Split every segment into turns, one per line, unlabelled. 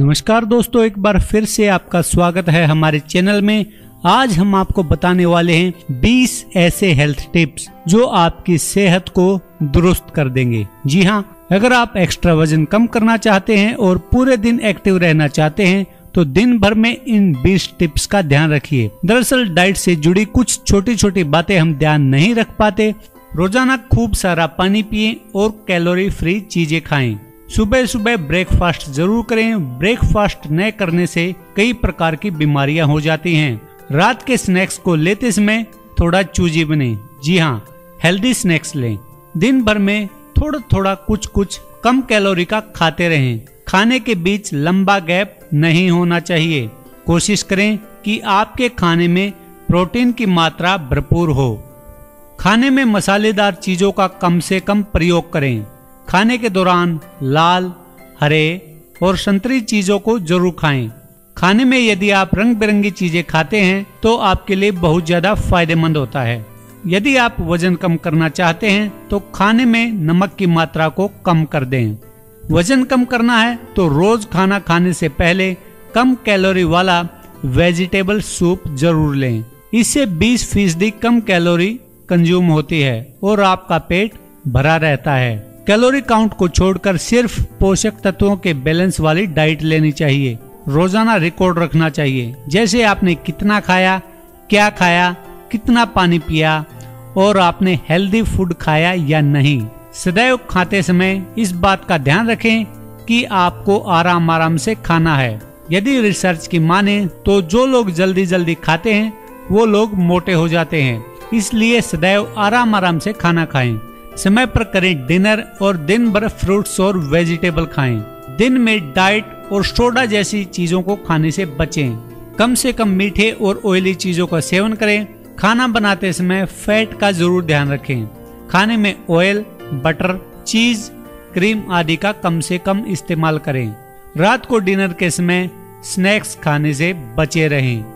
नमस्कार दोस्तों, एक बार फिर से आपका स्वागत है हमारे चैनल में। आज हम आपको बताने वाले हैं 20 ऐसे हेल्थ टिप्स जो आपकी सेहत को दुरुस्त कर देंगे। जी हाँ अगर आप एक्स्ट्रा वज़न कम करना चाहते हैं और पूरे दिन एक्टिव रहना चाहते हैं तो दिन भर में इन 20 टिप्स का ध्यान रखिए। दरअसल डाइट से जुड़ी कुछ छोटी छोटी बातें हम ध्यान नहीं रख पाते। रोज़ाना खूब सारा पानी पिए और कैलोरी फ्री चीज़ें खाएँ। सुबह सुबह ब्रेकफास्ट ज़रूर करें। ब्रेकफास्ट न करने से कई प्रकार की बीमारियाँ हो जाती हैं। रात के स्नैक्स को लेते समय थोड़ा चूजी बने। जी हाँ हेल्दी स्नैक्स लें। दिन भर में थोड़ा थोड़ा कुछ कुछ कम कैलोरी का खाते रहें। खाने के बीच लंबा गैप नहीं होना चाहिए। कोशिश करें कि आपके खाने में प्रोटीन की मात्रा भरपूर हो। खाने में मसालेदार चीज़ों का कम से कम प्रयोग करें। खाने के दौरान लाल, हरे और संतरी चीज़ों को ज़रूर खाएँ। खाने में यदि आप रंग बिरंगी चीज़ें खाते हैं तो आपके लिए बहुत ज़्यादा फ़ायदेमंद होता है। यदि आप वज़न कम करना चाहते हैं तो खाने में नमक की मात्रा को कम कर दें। वज़न कम करना है तो रोज खाना खाने से पहले कम कैलोरी वाला वेजिटेबल सूप ज़रूर लें। इससे 20 फ़ीसदी कम कैलोरी कंज्यूम होती है और आपका पेट भरा रहता है। कैलोरी काउंट को छोड़कर सिर्फ़ पोषक तत्वों के बैलेंस वाली डाइट लेनी चाहिए। रोज़ाना रिकॉर्ड रखना चाहिए। जैसे आपने कितना खाया, क्या खाया, कितना पानी पिया, और आपने हेल्दी फ़ूड खाया या नहीं। सदैव खाते समय इस बात का ध्यान रखें कि आपको आराम आराम से खाना है। यदि रिसर्च की माने तो जो लोग जल्दी जल्दी खाते हैं, वो लोग मोटे हो जाते हैं। इसलिए सदैव आराम आराम से खाना खाएँ। समय पर करें डिनर और दिन भर फ्रूट्स और वेजिटेबल खाएँ। दिन में डाइट और सोडा जैसी चीज़ों को खाने से बचें। कम से कम मीठे और ऑयली चीज़ों का सेवन करें। खाना बनाते समय फैट का ज़रूर ध्यान रखें। खाने में ऑयल बटर चीज़ क्रीम आदि का कम से कम इस्तेमाल करें। रात को डिनर के समय स्नैक्स खाने से बचे रहें।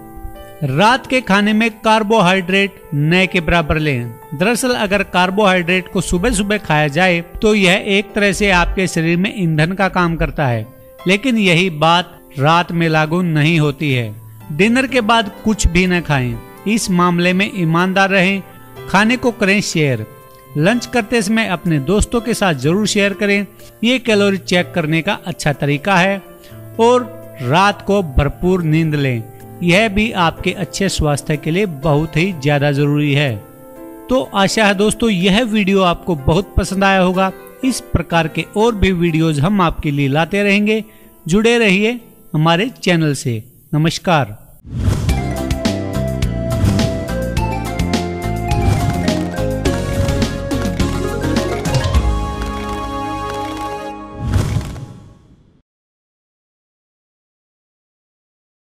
रात के खाने में कार्बोहाइड्रेट न के बराबर लें। दरअसल अगर कार्बोहाइड्रेट को सुबह सुबह खाया जाए तो यह एक तरह से आपके शरीर में ईंधन का काम करता है। लेकिन यही बात रात में लागू नहीं होती है। डिनर के बाद कुछ भी न खाएँ। इस मामले में ईमानदार रहें। खाने को करें शेयर। लंच करते समय अपने दोस्तों के साथ ज़रूर शेयर करें। ये कैलोरी चेक करने का अच्छा तरीका है। और रात को भरपूर नींद लें। यह भी आपके अच्छे स्वास्थ्य के लिए बहुत ही ज़्यादा ज़रूरी है। तो आशा है दोस्तों, यह वीडियो आपको बहुत पसंद आया होगा। इस प्रकार के और भी वीडियोज़ हम आपके लिए लाते रहेंगे। जुड़े रहिए हमारे चैनल से। नमस्कार।